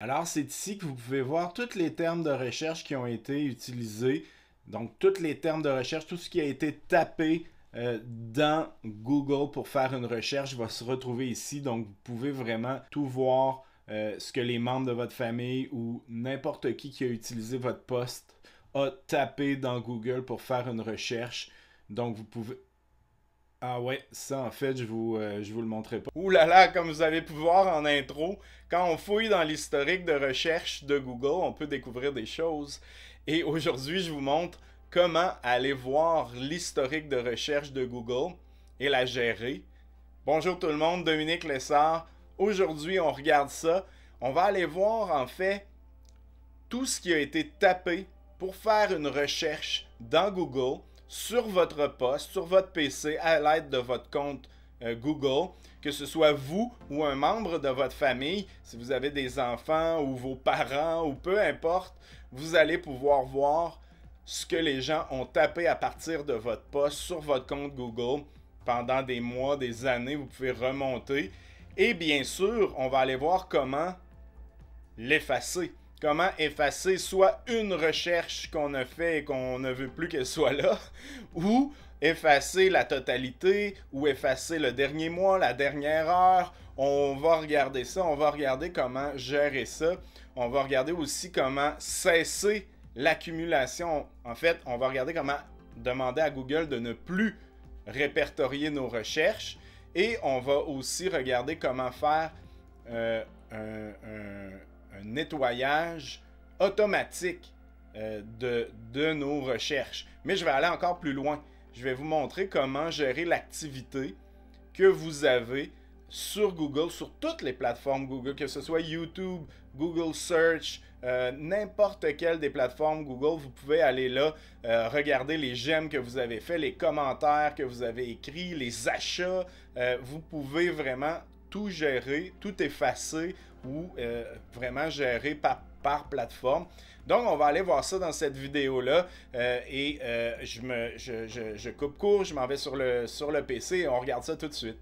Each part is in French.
Alors, c'est ici que vous pouvez voir tous les termes de recherche qui ont été utilisés. Donc, tous les termes de recherche, tout ce qui a été tapé euh, dans Google pour faire une recherche va se retrouver ici. Donc, vous pouvez vraiment tout voir euh, ce que les membres de votre famille ou n'importe qui qui a utilisé votre poste a tapé dans Google pour faire une recherche. Donc, vous pouvez... Ah ouais, ça en fait, je vous, euh, vous le montrerai pas. Ouh là là, comme vous avez pu voir en intro, quand on fouille dans l'historique de recherche de Google, on peut découvrir des choses. Et aujourd'hui, je vous montre comment aller voir l'historique de recherche de Google et la gérer. Bonjour tout le monde, Dominique Lessard. Aujourd'hui, on regarde ça. On va aller voir en fait tout ce qui a été tapé pour faire une recherche dans Google sur votre poste, sur votre PC, à l'aide de votre compte euh, Google, que ce soit vous ou un membre de votre famille, si vous avez des enfants ou vos parents ou peu importe, vous allez pouvoir voir ce que les gens ont tapé à partir de votre poste sur votre compte Google pendant des mois, des années. Vous pouvez remonter. Et bien sûr, on va aller voir comment l'effacer. Comment effacer soit une recherche qu'on a fait et qu'on ne veut plus qu'elle soit là, ou effacer la totalité, ou effacer le dernier mois, la dernière heure. On va regarder ça, on va regarder comment gérer ça. On va regarder aussi comment cesser l'accumulation. En fait, on va regarder comment demander à Google de ne plus répertorier nos recherches. Et on va aussi regarder comment faire euh, un, nettoyage automatique euh, de, nos recherches. Mais je vais aller encore plus loin. Je vais vous montrer comment gérer l'activité que vous avez sur Google, sur toutes les plateformes Google, que ce soit YouTube, Google Search, euh, n'importe quelle des plateformes Google, vous pouvez aller là, euh, regarder les j'aime que vous avez fait, les commentaires que vous avez écrits, les achats. Vous pouvez vraiment tout gérer, tout effacer ou vraiment gérer par, plateforme. Donc, on va aller voir ça dans cette vidéo-là. et je, me, je, coupe court, je m'en vais sur le, sur le PC et on regarde ça tout de suite.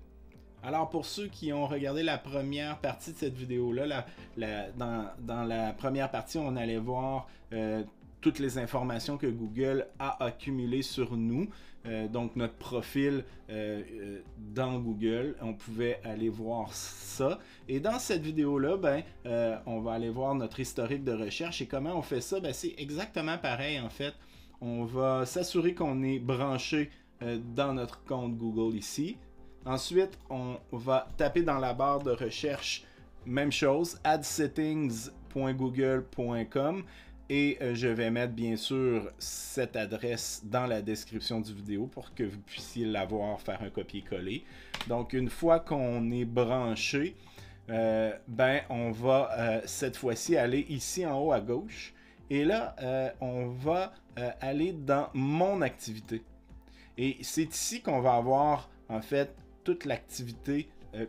Alors pour ceux qui ont regardé la première partie de cette vidéo-là, dans, la première partie, on allait voir euh, toutes les informations que Google a accumulées sur nous. Euh, donc notre profil euh, dans Google, on pouvait aller voir ça. Et dans cette vidéo-là, ben, on va aller voir notre historique de recherche. Et comment on fait ça? Ben, c'est exactement pareil en fait. On va s'assurer qu'on est branché dans notre compte Google ici. Ensuite, on va taper dans la barre de recherche, même chose, adsettings.google.com et euh, je vais mettre bien sûr cette adresse dans la description du vidéo pour que vous puissiez l'avoir, faire un copier-coller. Donc une fois qu'on est branché, euh, ben on va euh, cette fois-ci aller ici en haut à gauche et là on va aller dans mon activité. Et c'est ici qu'on va avoir en fait toute l'activité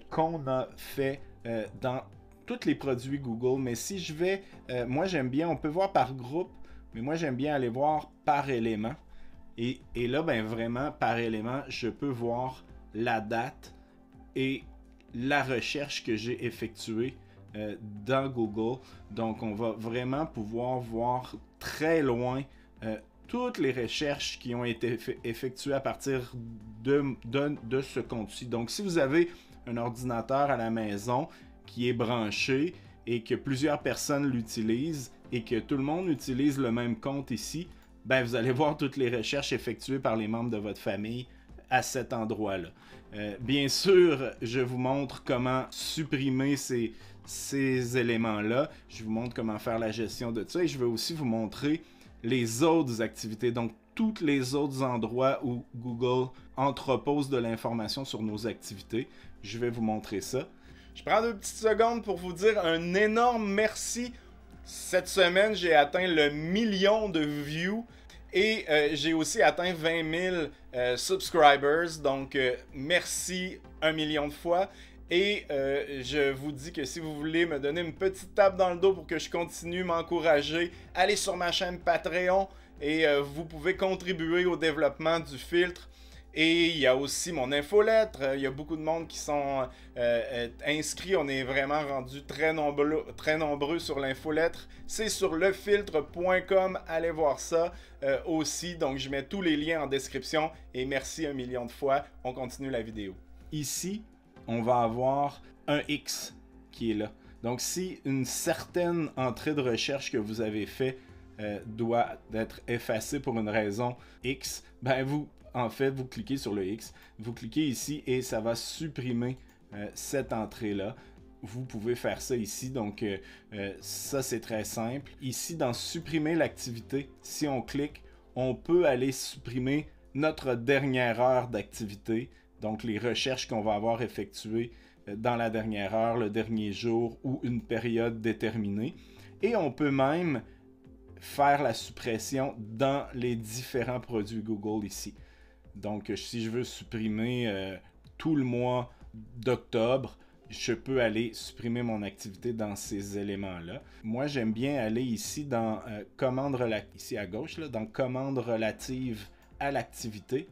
qu'on a fait dans tous les produits Google. Mais si je vais, euh, moi j'aime bien, on peut voir par groupe, mais moi j'aime bien aller voir par élément. Et, et, là, ben vraiment, par élément, je peux voir la date et la recherche que j'ai effectuée dans Google. Donc, on va vraiment pouvoir voir très loin toutes les recherches qui ont été effectuées à partir de, de, ce compte-ci. Donc, si vous avez un ordinateur à la maison qui est branché et que plusieurs personnes l'utilisent et que tout le monde utilise le même compte ici, ben vous allez voir toutes les recherches effectuées par les membres de votre famille à cet endroit-là. Euh, bien sûr, je vous montre comment supprimer ces, ces éléments-là. Je vous montre comment faire la gestion de ça et je vais aussi vous montrer les autres activités, donc tous les autres endroits où Google entrepose de l'information sur nos activités. Je vais vous montrer ça. Je prends deux petites secondes pour vous dire un énorme merci. Cette semaine, j'ai atteint le million de views et euh, j'ai aussi atteint 20 000 euh, subscribers. Donc, euh, merci un million de fois. Et je vous dis que si vous voulez me donner une petite tape dans le dos pour que je continue m'encourager, allez sur ma chaîne Patreon et vous pouvez contribuer au développement du filtre. Et il y a aussi mon infolettre. Il y a beaucoup de monde qui sont inscrits. On est vraiment rendu très nombreux, très nombreux sur l'infolettre. C'est sur lefiltre.com. Allez voir ça aussi. Donc, je mets tous les liens en description. Et merci un million de fois. On continue la vidéo. Ici, on va avoir un X qui est là. Donc, si une certaine entrée de recherche que vous avez fait euh, doit être effacée pour une raison X, ben vous, en fait, vous cliquez sur le X, vous cliquez ici et ça va supprimer euh, cette entrée-là. Vous pouvez faire ça ici, donc euh, ça c'est très simple. Ici, dans supprimer l'activité, si on clique, on peut aller supprimer notre dernière heure d'activité, donc les recherches qu'on va avoir effectuées dans la dernière heure, le dernier jour ou une période déterminée. Et on peut même faire la suppression dans les différents produits Google ici. Donc, si je veux supprimer euh, tout le mois d'octobre, je peux aller supprimer mon activité dans ces éléments-là. Moi, j'aime bien aller ici dans euh, commande ici à gauche, là, dans commande relative à l'activité.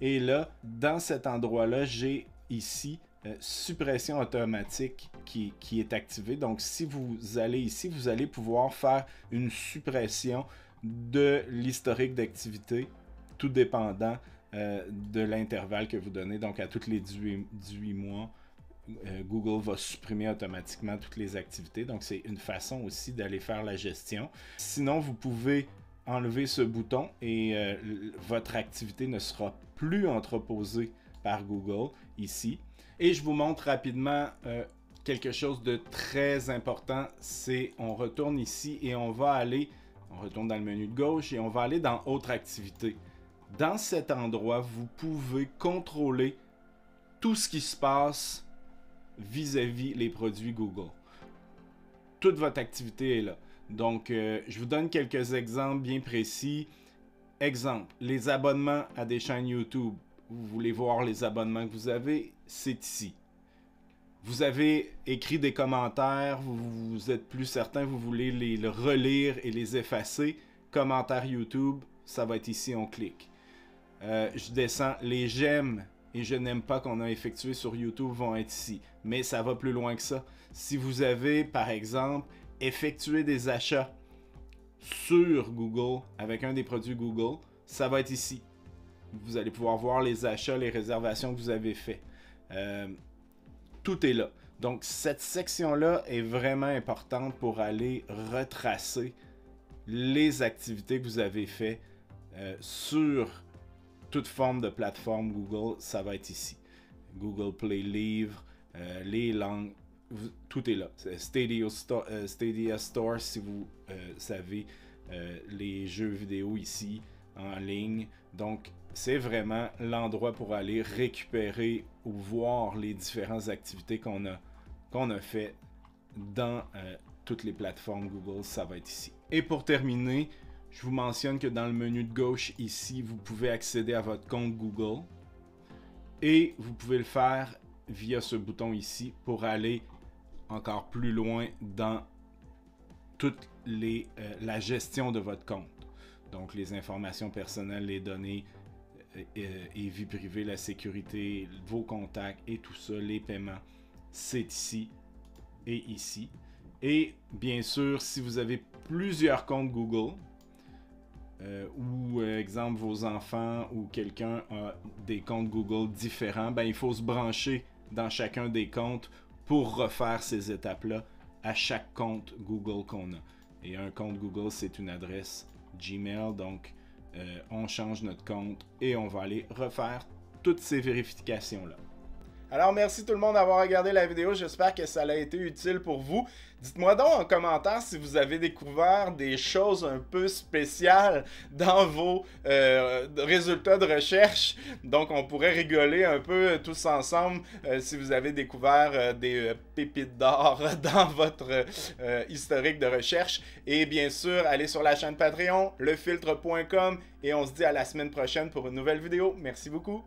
Et là, dans cet endroit-là, j'ai ici euh, suppression automatique qui, est activée. Donc, si vous allez ici, vous allez pouvoir faire une suppression de l'historique d'activité, tout dépendant euh, de l'intervalle que vous donnez. Donc, à toutes les 18, mois, euh, Google va supprimer automatiquement toutes les activités. Donc, c'est une façon aussi d'aller faire la gestion. Sinon, vous pouvez enlever ce bouton et votre activité ne sera plus entreposée par Google ici. Et je vous montre rapidement euh, quelque chose de très important. C'est on retourne ici et on va aller, on retourne dans le menu de gauche et on va aller dans Autre activité. Dans cet endroit, vous pouvez contrôler tout ce qui se passe vis-à-vis les produits Google. Toute votre activité est là. Donc, euh, je vous donne quelques exemples bien précis. Exemple, les abonnements à des chaînes YouTube vous voulez voir les abonnements que vous avez, c'est ici. Vous avez écrit des commentaires, vous, êtes plus certain, vous voulez les, relire et les effacer. Commentaires YouTube, ça va être ici, on clique. Euh, je descends, les j'aime et je n'aime pas qu'on a effectué sur YouTube vont être ici. Mais ça va plus loin que ça. Si vous avez, par exemple, effectué des achats sur Google avec un des produits Google, ça va être ici vous allez pouvoir voir les achats, les réservations que vous avez fait. Euh, tout est là. Donc cette section-là est vraiment importante pour aller retracer les activités que vous avez fait euh, sur toute forme de plateforme Google. Ça va être ici. Google Play Livre, euh, les langues, tout est là. Stadia Store, Stadia Store si vous savez les jeux vidéo ici en ligne. Donc c'est vraiment l'endroit pour aller récupérer ou voir les différentes activités qu'on a, qu'on a fait dans euh, toutes les plateformes Google. Ça va être ici. Et pour terminer, je vous mentionne que dans le menu de gauche ici, vous pouvez accéder à votre compte Google. Et vous pouvez le faire via ce bouton ici pour aller encore plus loin dans toute euh, la gestion de votre compte. Donc les informations personnelles, les données, et, vie privée, la sécurité, vos contacts et tout ça, les paiements, c'est ici et ici. Et bien sûr, si vous avez plusieurs comptes Google, euh, ou euh, exemple vos enfants ou quelqu'un a des comptes Google différents, ben, il faut se brancher dans chacun des comptes pour refaire ces étapes-là à chaque compte Google qu'on a. Et un compte Google, c'est une adresse Gmail, donc euh, on change notre compte et on va aller refaire toutes ces vérifications-là. Alors merci tout le monde d'avoir regardé la vidéo, j'espère que ça a été utile pour vous. Dites-moi donc en commentaire si vous avez découvert des choses un peu spéciales dans vos euh, résultats de recherche. Donc on pourrait rigoler un peu tous ensemble euh, si vous avez découvert euh, des pépites d'or dans votre historique de recherche. Et bien sûr, allez sur la chaîne Patreon, lefiltre.com et on se dit à la semaine prochaine pour une nouvelle vidéo. Merci beaucoup.